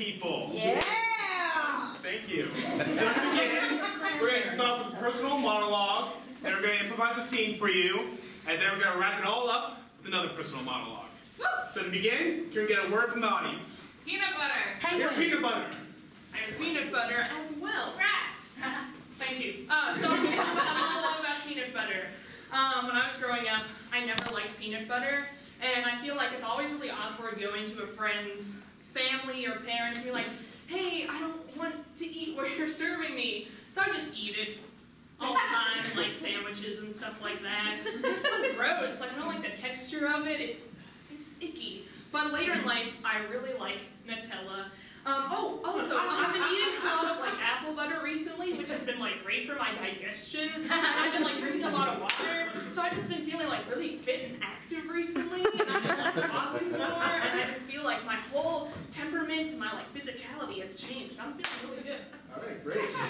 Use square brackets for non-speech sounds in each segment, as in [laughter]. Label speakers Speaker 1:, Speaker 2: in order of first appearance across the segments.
Speaker 1: people.
Speaker 2: Yeah!
Speaker 1: Thank you. So to begin, we're going to start off with a personal monologue, and we're going to improvise a scene for you, and then we're going to wrap it all up with another personal monologue. So to begin, you're going to get a word from the audience.
Speaker 3: Peanut butter.
Speaker 1: You're peanut butter.
Speaker 3: I'm peanut butter as well.
Speaker 4: Rat. [laughs]
Speaker 3: Thank you. Uh, so I'm going to monologue about peanut butter. Um, when I was growing up, I never liked peanut butter, and I feel like it's always really awkward going to a friend's family or parents be like, hey, I don't want to eat what you're serving me. So I just eat it all the time, [laughs] like sandwiches and stuff like that. It's so gross. Like I don't like the texture of it. It's it's icky. But later in life, I really like Nutella. Um, oh, also, I've been eating a lot of like apple butter recently, which has been like great for my digestion. And I've been like drinking a lot of water, so I've just been feeling like really fit and active recently. And I've been like walking more, and I just feel like my whole temperament and my like physicality has changed. I'm feeling really good.
Speaker 1: All right, great. [laughs]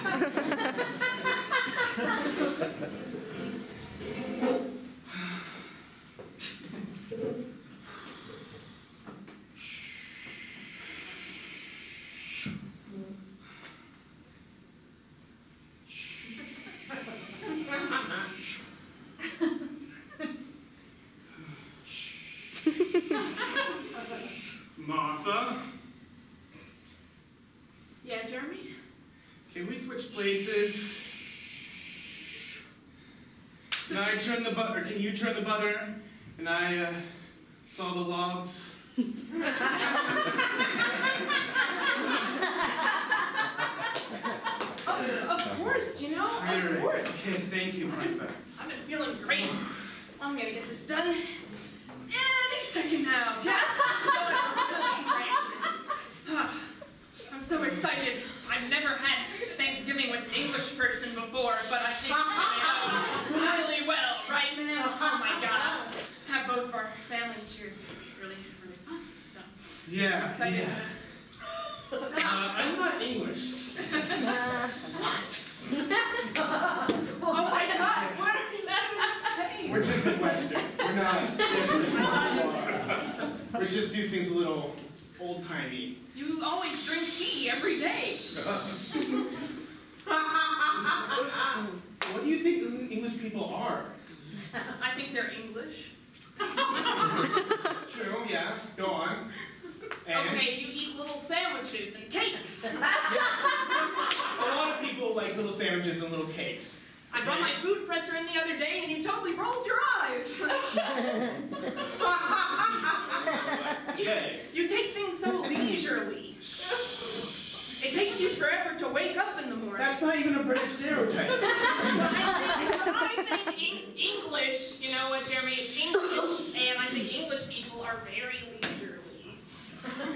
Speaker 1: Martha,
Speaker 3: Yeah, Jeremy.
Speaker 1: can we switch places? Can I churn the butter? Can you turn the butter? And I uh, saw the logs.
Speaker 3: Of course, you know, of course.
Speaker 1: Okay, thank you, Martha.
Speaker 3: I've been feeling great. I'm gonna get this done any second now. [laughs] Yeah. I'm so excited. I've never had Thanksgiving with an English person before, but I think I know really well, right, man? Oh my god. Have both of our families here is gonna be really, really fun. So
Speaker 1: Yeah,
Speaker 3: excited
Speaker 1: yeah. [laughs] [laughs] Uh, I'm not English. What?
Speaker 3: Oh my god, what are you saying?
Speaker 1: We're just Midwestern. We're not [laughs] different. We just do things a little old timey.
Speaker 3: You always drink tea every day.
Speaker 1: What do you think the English people are? [laughs]
Speaker 3: I think they're English. [laughs]
Speaker 1: True, yeah. Go on. And
Speaker 3: Okay, you eat little sandwiches and cakes. [laughs]
Speaker 1: a lot of people like little sandwiches and little cakes.
Speaker 3: I brought my food presser in the other day and you totally rolled your eyes. You take things so leisurely. It takes you forever to wake up in the morning.
Speaker 1: That's not even a British stereotype. [laughs]
Speaker 3: I think Eng- English, you know what, Jeremy? It's English, and I think English people are very leisurely.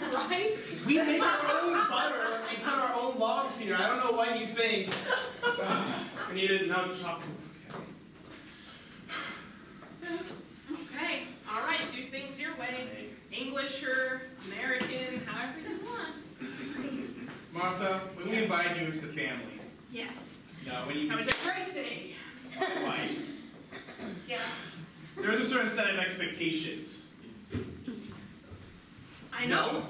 Speaker 3: [laughs] Right?
Speaker 1: We make our own butter and put our own logs here. I don't know why you think. [sighs] I need another chocolate.
Speaker 3: Okay, all right, do things your way. English or American, however you want.
Speaker 1: Martha, when we invite you into the family,
Speaker 3: Yes.
Speaker 1: no, when you
Speaker 3: That was a great day.
Speaker 1: wife, [laughs]
Speaker 3: Yeah.
Speaker 1: there's a certain set of expectations.
Speaker 3: I know.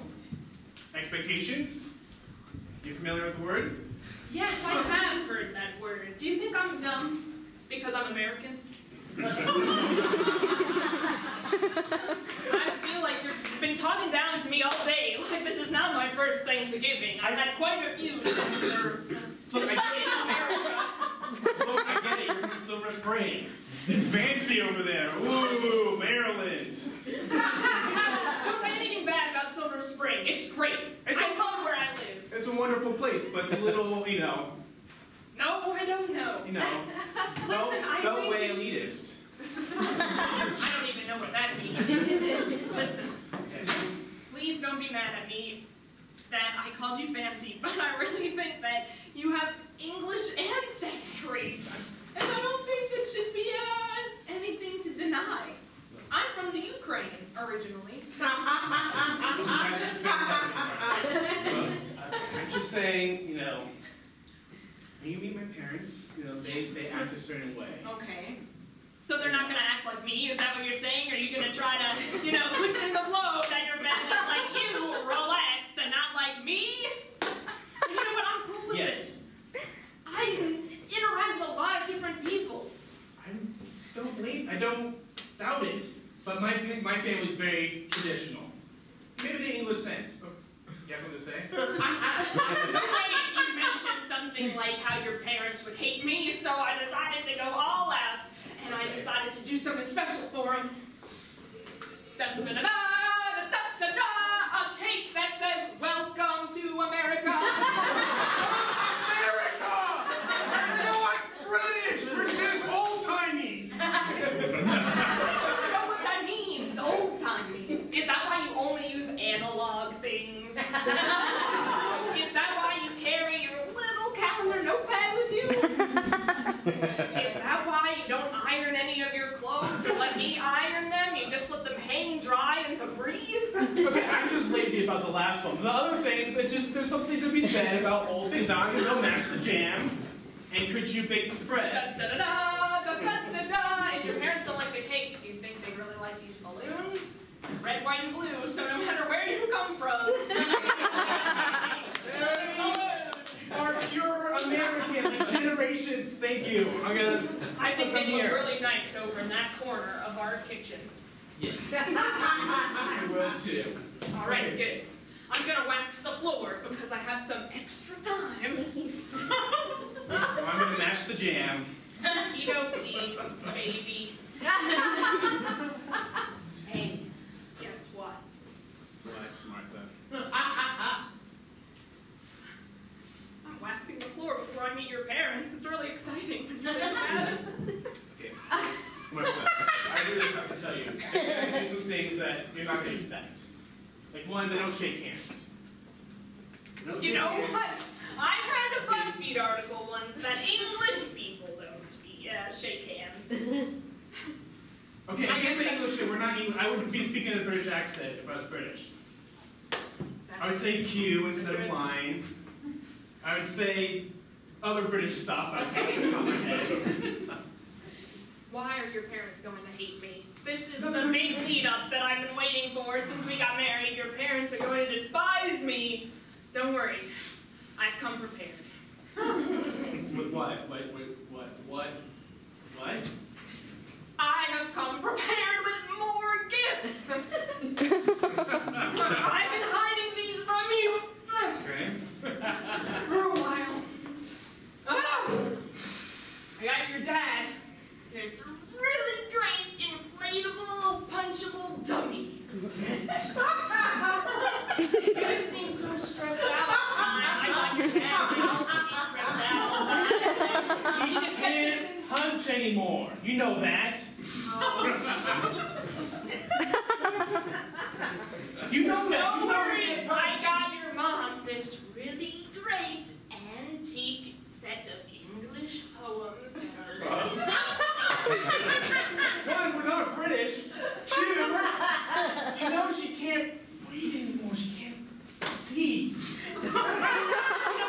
Speaker 1: Expectations? You familiar with the word?
Speaker 3: Yes, I have heard that word. Do you think I'm dumb because I'm American? [laughs] [laughs] I just feel like you've been talking down to me all day. [laughs] Like this is not my first Thanksgiving. I've had quite a few
Speaker 1: Look, I get it. [laughs] Look, I get it. You're from Silver Spring. It's fancy over there. Ooh, Maryland.
Speaker 3: Don't say anything bad about Silver Spring. It's great. It's I love where I live.
Speaker 1: It's a wonderful place, but it's a little, you know,
Speaker 3: No, I don't know.
Speaker 1: you know,
Speaker 3: Listen, I
Speaker 1: no way elitist. [laughs]
Speaker 3: I don't even know what that means. Listen, please don't be mad at me that I called you fancy, [laughs] but I really think that you have English ancestry. And I don't think that should be uh, anything to deny. I'm from the Ukraine originally.
Speaker 1: That's [laughs] fantastic. Well, I'm just saying, you know, when you meet my parents, you know, they, they act a certain way.
Speaker 3: Okay. So they're not going to act like me? Is that what you're saying? Are you going to try to, you know, push in the blow that you're bad like you, relax and not like me?
Speaker 1: You know what? I'm cool with yes. I interact with a lot of different people.
Speaker 3: I don't believe, I don't doubt it. But my, my family's very traditional. Maybe the English sense. Oh, you have something to say? [laughs] something special for him. Da da da da da da da da! A cake that says "Welcome to America." [laughs]
Speaker 1: America! They're not British! British is old-timey!
Speaker 3: I don't know what that means. Old timey. Is that why you only use analog things? [laughs] Is that why you carry your little calendar notepad with you? [laughs] Is that why you don't iron any of your clothes or let me iron them? You just let them hang dry in the breeze?
Speaker 1: Okay, I'm just about the last one. The other things, it's just there's something to be said about old things. Now I'm gonna mash the jam. And could you bake the bread?
Speaker 3: Da da da da da da da. If your parents don't like the cake, do you think they really like these balloons? Red, white, and blue, so no matter where you come from. [laughs]
Speaker 1: Are pure American generations. Thank you. I'm gonna.
Speaker 3: I think
Speaker 1: put
Speaker 3: they
Speaker 1: them
Speaker 3: look
Speaker 1: here.
Speaker 3: really nice over in that corner of our kitchen.
Speaker 1: Yes. [laughs] I will too.
Speaker 3: All right, good. I'm gonna wax the floor because I have some extra time.
Speaker 1: So I'm gonna mash the jam. [laughs]
Speaker 3: Okey-dokey, baby. [laughs] hey, guess what?
Speaker 1: Relax, Martha. [laughs]
Speaker 3: I'm waxing the floor before I meet your parents. It's really exciting when you think about it.
Speaker 1: Okay. Martha, I really have to tell you. I'm gonna do some things that you're not gonna expect. Like one, they don't shake hands. Don't
Speaker 3: You
Speaker 1: shake
Speaker 3: know
Speaker 1: hands.
Speaker 3: what? I read a BuzzFeed article once that English people don't speak, uh, shake hands. [laughs]
Speaker 1: Okay,
Speaker 3: I
Speaker 1: I
Speaker 3: guess
Speaker 1: the English. We're not English. I would be speaking in a British accent if I was British. I would say queue instead of line. I would say other British stuff. I can't think of off my head.
Speaker 3: Why are your parents going to hate me? This is the big lead up that I've been waiting for since we got married. Your parents are going to despise me. Don't worry, I've come prepared. [laughs]
Speaker 1: With what? What? What? What? What? What?
Speaker 3: I have come prepared with more gifts. I've been hiding these from you
Speaker 1: Okay.
Speaker 3: for a while. Ah! I got your dad this really great inflatable punchable dummy. you just seem so stressed out. I like your dad. I don't think he's stressed out.
Speaker 1: He
Speaker 3: You just get this in-
Speaker 1: can't punch anymore. You know that. [laughs] You know that.
Speaker 3: No
Speaker 1: you know he
Speaker 3: worries,
Speaker 1: can't
Speaker 3: I
Speaker 1: punch.
Speaker 3: got your mom this really great antique set of English poems that are really
Speaker 1: One, we're not British. Two, you know she can't read anymore. She can't see.
Speaker 3: You know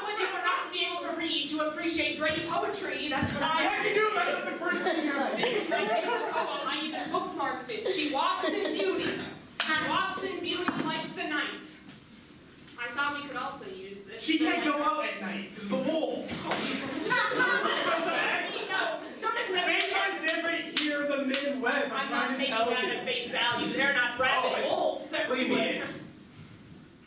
Speaker 3: when you don't have to be able to read to appreciate great poetry, that's what I
Speaker 1: Yes, you do. That's the first thing you
Speaker 3: This is my favorite poem. I even bookmarked it. She walks in beauty. She walks in beauty like the night. I thought we could also use this.
Speaker 1: She can't go out at night because the wolves.
Speaker 3: No, don't accept
Speaker 1: Things are different here in the Midwest. I'm,
Speaker 3: I'm
Speaker 1: trying
Speaker 3: not
Speaker 1: to
Speaker 3: taking
Speaker 1: tell
Speaker 3: that
Speaker 1: you.
Speaker 3: at face value. They're not rabid
Speaker 1: Oh, it's-
Speaker 3: wolves
Speaker 1: Believe me,
Speaker 3: everywhere.
Speaker 1: it's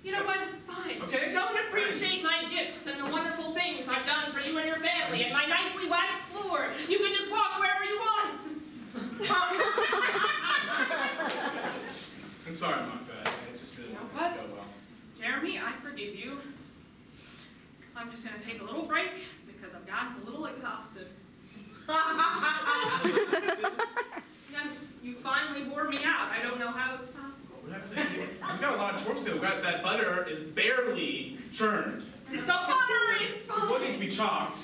Speaker 3: You know what? Fine.
Speaker 1: Okay.
Speaker 3: Don't appreciate my gifts and the wonderful things I've done for you and your family and my nicely waxed floor. You can just walk wherever you want.
Speaker 1: I'm sorry, Martha. I just didn't want
Speaker 3: what?
Speaker 1: this to go well.
Speaker 3: Jeremy, I forgive you. I'm just gonna take a little break because I've gotten a little exhausted. [laughs] yes, you finally wore me out. I don't know how it's possible.
Speaker 1: We have got a lot of chores to do. We've got that butter is barely churned.
Speaker 3: The butter is
Speaker 1: The wood needs to be chopped.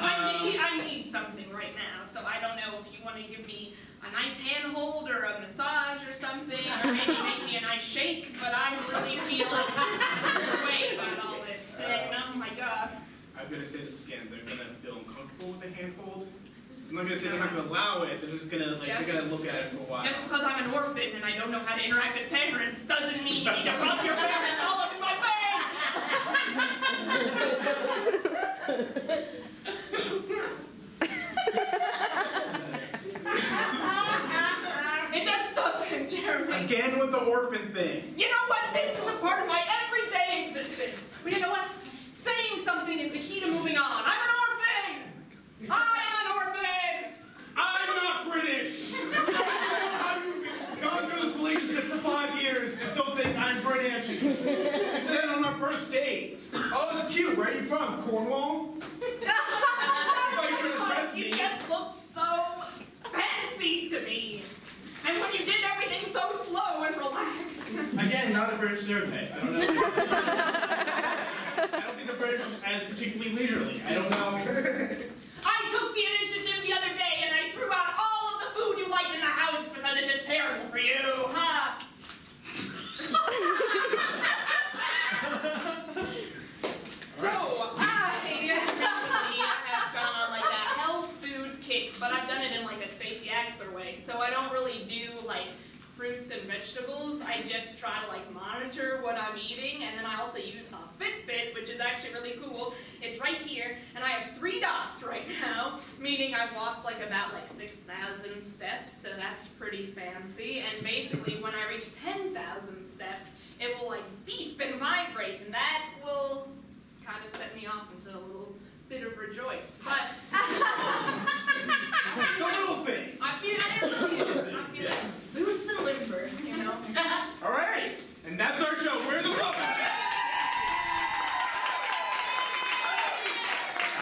Speaker 3: I
Speaker 1: Um,
Speaker 3: need, I need something right now, so I don't know if you want to give me a nice handhold or a massage or something, or maybe make me a nice shake, but I'm really feeling the way about all this. And oh my god.
Speaker 1: I'm gonna say this again. They're gonna feel uncomfortable with the handhold. I'm not gonna say they're not gonna allow it. They're just gonna like
Speaker 3: Yes.
Speaker 1: they're gonna look at it for a while.
Speaker 3: Just because I'm an orphan and I don't know how to interact with parents doesn't mean you need to rub your [laughs] parents orphan thing.
Speaker 1: Survey. I don't know. [laughs] I don't think the British as particularly leisurely. I don't know.
Speaker 3: I took the initiative the other day and I threw out all of the food you like in the house because it's just terrible for you, huh? [laughs] so, I have gone on like a health food kick, but I've done it in like a Stacey Axler way. So I don't really do like fruits and vegetables. I just try to like monitor what I'm eating, and then I also use a Fitbit, which is actually really cool. It's right here, and I have three dots right now, meaning I've walked like about like 6,000 steps, so that's pretty fancy. And basically, when I reach 10,000 steps, it will like beep and vibrate, and that will kind of set me off into a little bit of rejoice. But [laughs]